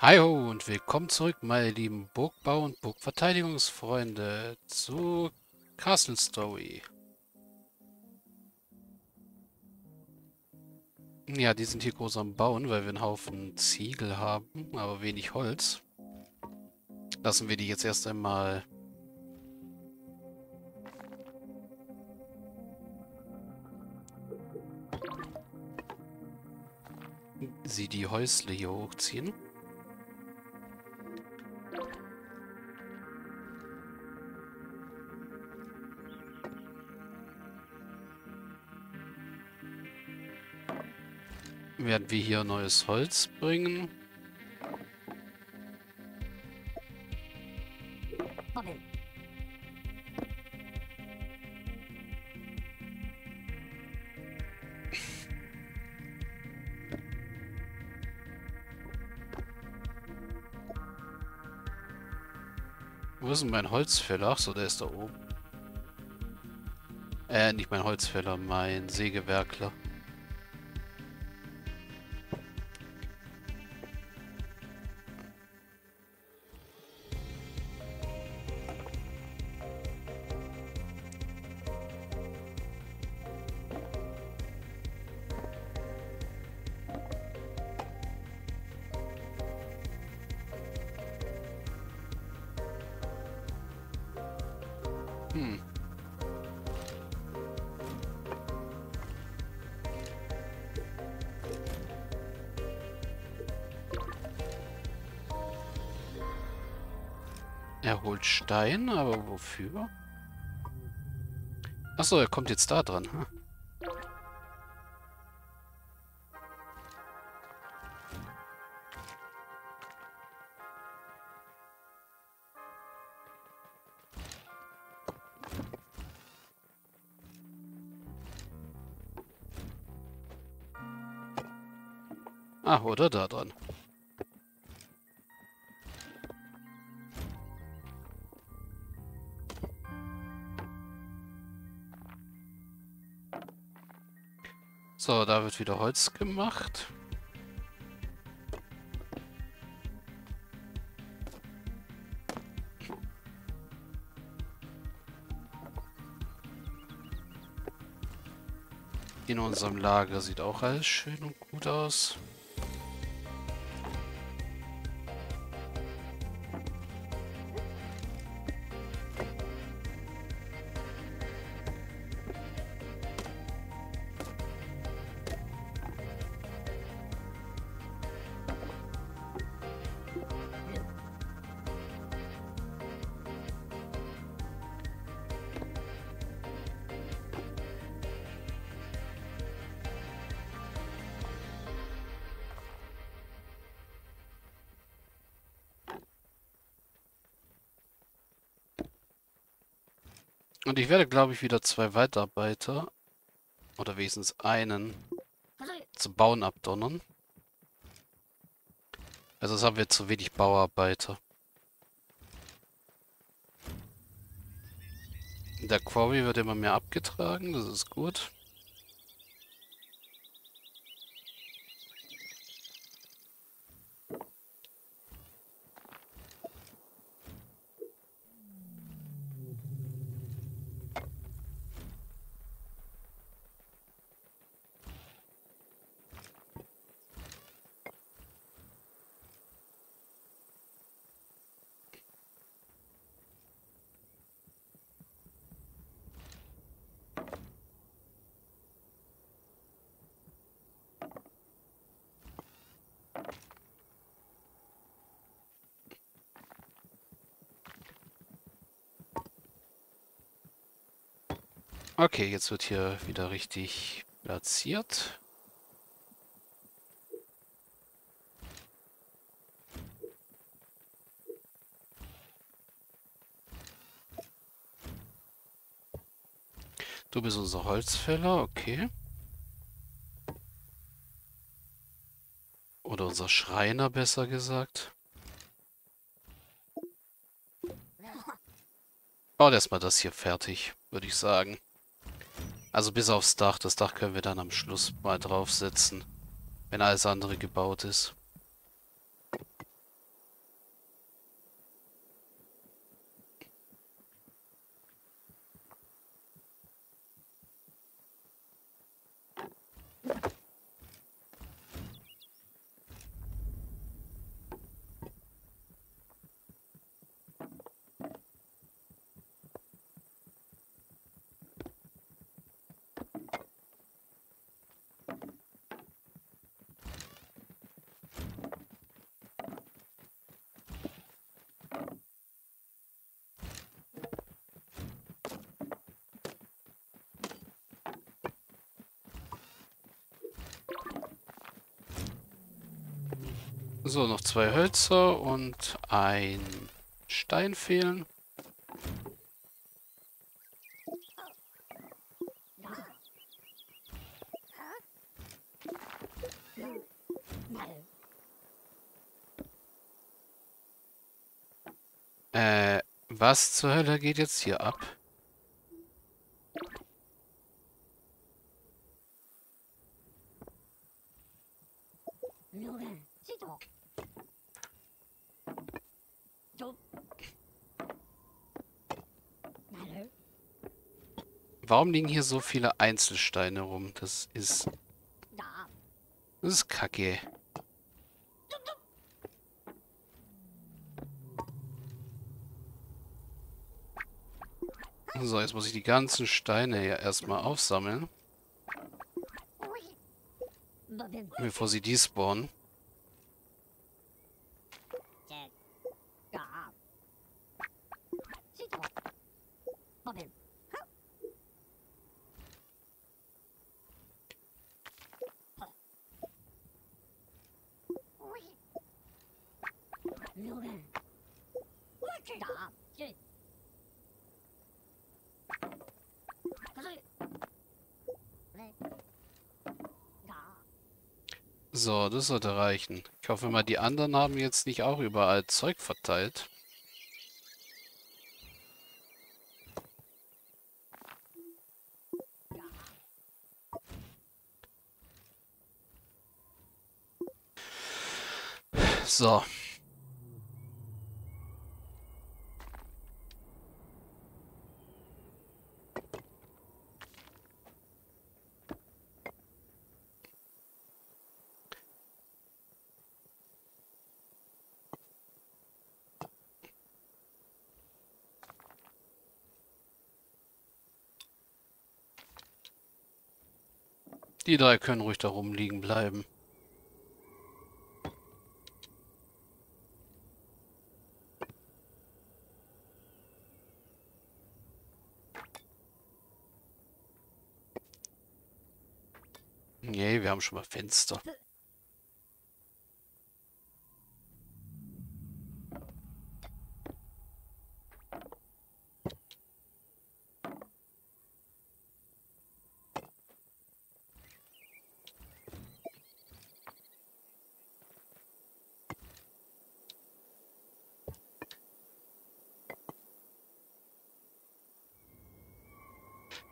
Hi ho und willkommen zurück, meine lieben Burgbau- und Burgverteidigungsfreunde, zu Castle Story. Ja, die sind hier groß am Bauen, weil wir einen Haufen Ziegel haben, aber wenig Holz. Lassen wir die jetzt erst einmal sie die Häusle hier hochziehen. Werden wir hier neues Holz bringen. Wo ist denn mein Holzfäller? Ach so, der ist da oben. Äh, nicht mein Holzfäller, mein Sägewerkler. Er holt Stein, aber wofür? Achso, er kommt jetzt da dran. Hm. Ah, oder da dran. So, da wird wieder Holz gemacht. In unserem Lager sieht auch alles schön und gut aus. Und ich werde, glaube ich, wieder zwei Weiterarbeiter oder wenigstens einen zum Bauen abdonnern. Also es haben wir zu wenig Bauarbeiter. Der Quarry wird immer mehr abgetragen, das ist gut. Okay, jetzt wird hier wieder richtig platziert. Du bist unser Holzfäller, okay. Oder unser Schreiner, besser gesagt. Baut erstmal das hier fertig, würde ich sagen. Also bis aufs Dach. Das Dach können wir dann am Schluss mal draufsetzen. Wenn alles andere gebaut ist. So, noch zwei Hölzer und ein Stein fehlen. Äh, was zur Hölle geht jetzt hier ab? Warum liegen hier so viele Einzelsteine rum? Das ist... Das ist kacke. So, jetzt muss ich die ganzen Steine hier erstmal aufsammeln. Bevor sie despawnen. So, das sollte reichen. Ich hoffe mal, die anderen haben jetzt nicht auch überall Zeug verteilt. So. Die drei können ruhig da rumliegen bleiben. Nee, wir haben schon mal Fenster.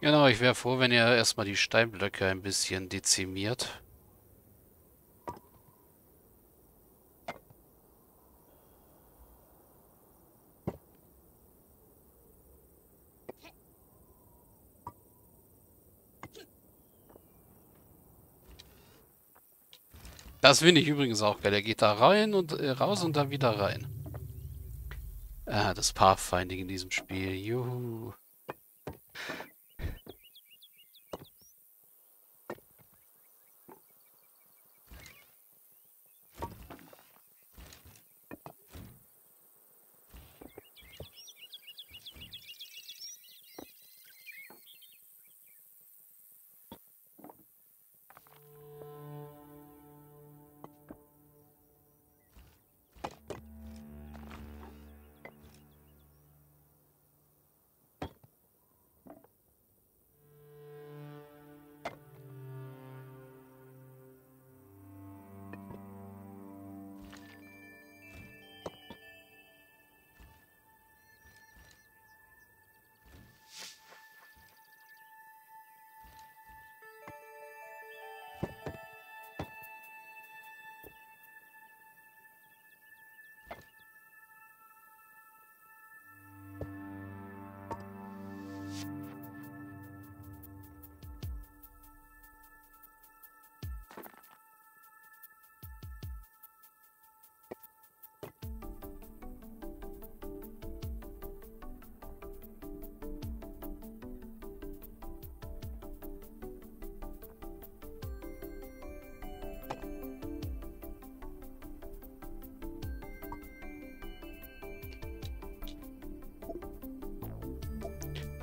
Genau, ich wäre froh, wenn ihr erstmal die Steinblöcke ein bisschen dezimiert. Das finde ich übrigens auch geil. Er geht da rein und äh, raus und dann wieder rein. Ah, das Pathfinding in diesem Spiel. Juhu.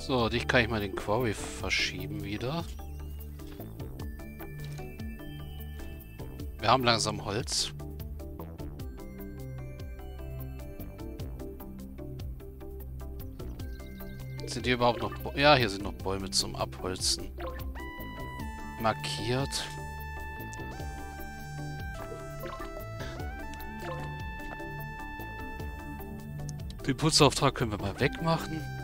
So, dich kann ich mal den Quarry verschieben wieder. Wir haben langsam Holz. Sind hier überhaupt noch... Bo ja, hier sind noch Bäume zum Abholzen. Markiert. Den Putzauftrag können wir mal wegmachen.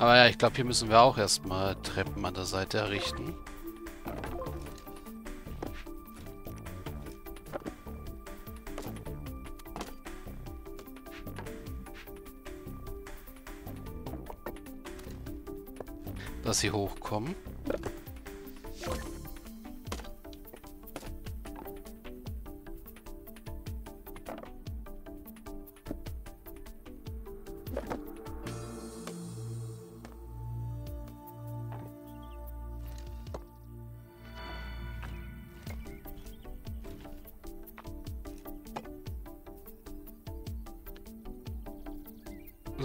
Aber ja, ich glaube, hier müssen wir auch erstmal Treppen an der Seite errichten. Dass sie hochkommen.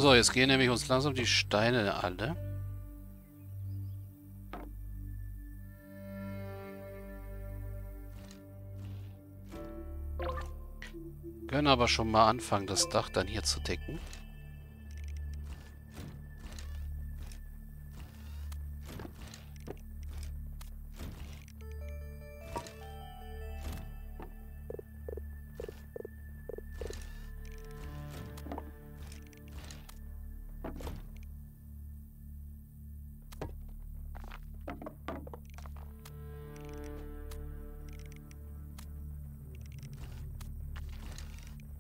So, jetzt gehen nämlich uns langsam die Steine alle. Können aber schon mal anfangen, das Dach dann hier zu decken.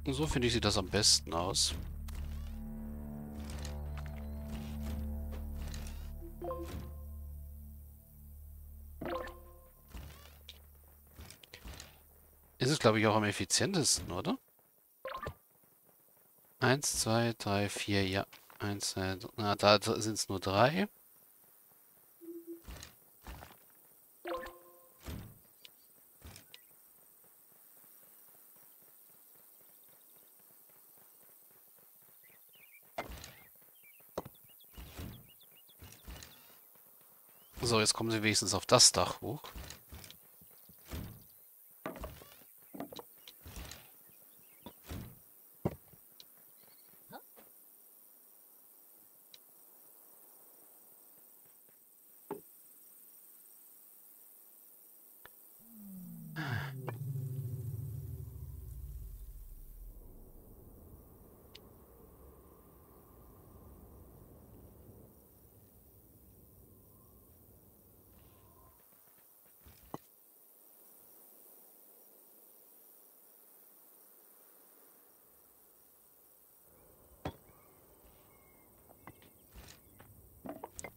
So finde ich, sieht das am besten aus. Ist es, glaube ich, auch am effizientesten, oder? Eins, zwei, drei, vier, ja. Eins, zwei, na, da sind es nur drei. So, jetzt kommen sie wenigstens auf das Dach hoch.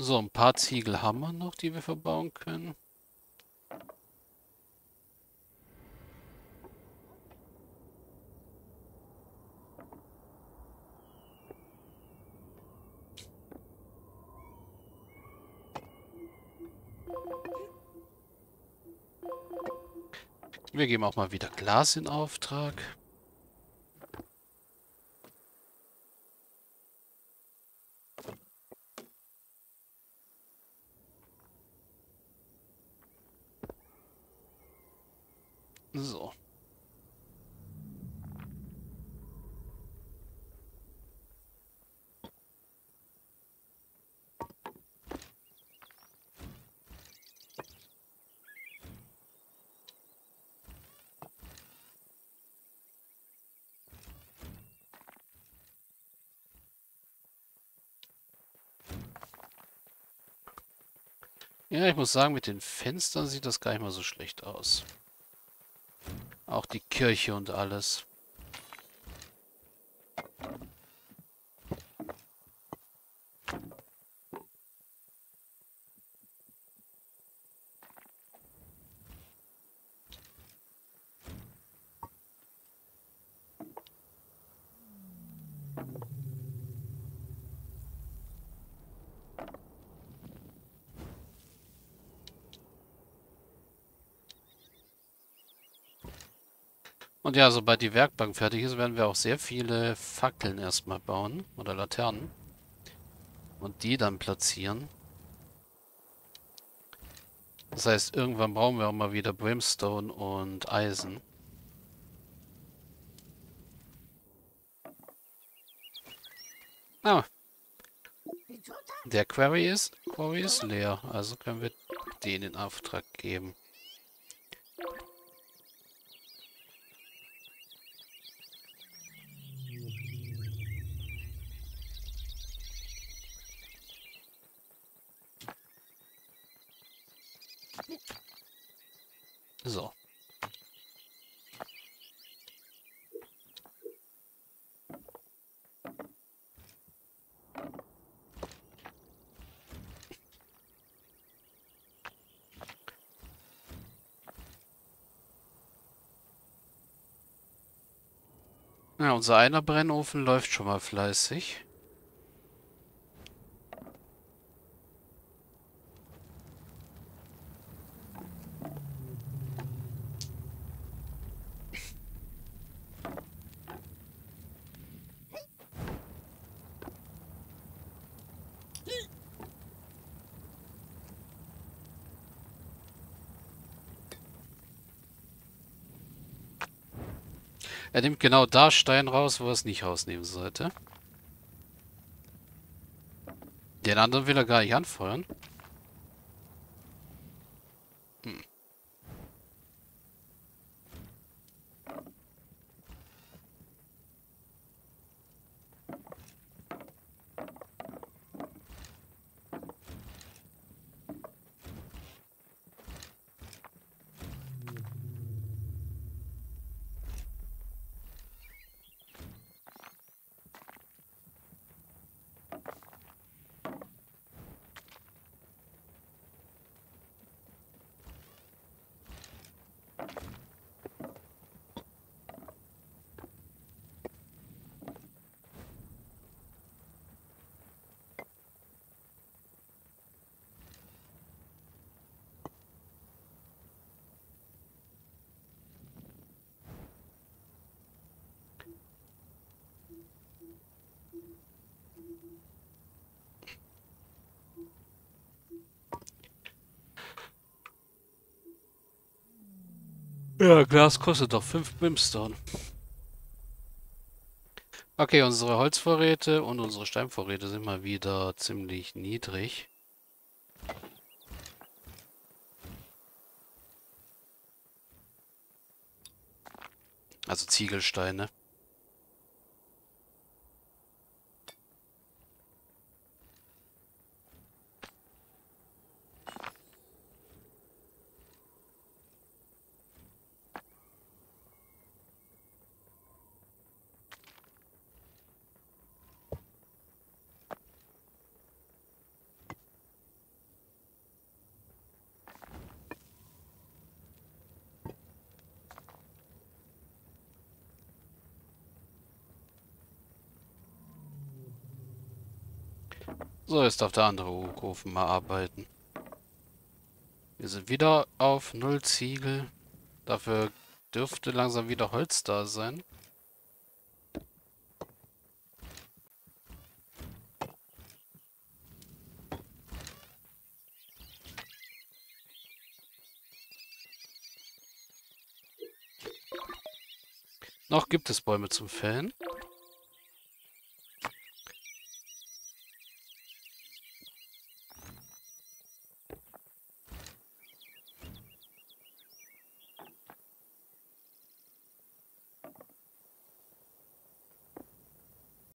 So, ein paar Ziegel haben wir noch, die wir verbauen können. Wir geben auch mal wieder Glas in Auftrag. So. Ja, ich muss sagen, mit den Fenstern sieht das gar nicht mal so schlecht aus. Auch die Kirche und alles. Und ja, sobald die Werkbank fertig ist, werden wir auch sehr viele Fackeln erstmal bauen. Oder Laternen. Und die dann platzieren. Das heißt, irgendwann brauchen wir auch mal wieder Brimstone und Eisen. Ah. Der Quarry ist, Quarry ist leer, also können wir den in Auftrag geben. So. Ja, unser einer Brennofen läuft schon mal fleißig. Er nimmt genau da Stein raus, wo er es nicht rausnehmen sollte. Den anderen will er gar nicht anfeuern. Ja, Glas kostet doch 5 Brimstone. Okay, unsere Holzvorräte und unsere Steinvorräte sind mal wieder ziemlich niedrig. Also Ziegelsteine. So, jetzt darf der andere Ofen mal arbeiten. Wir sind wieder auf null Ziegel. Dafür dürfte langsam wieder Holz da sein. Noch gibt es Bäume zum Fällen.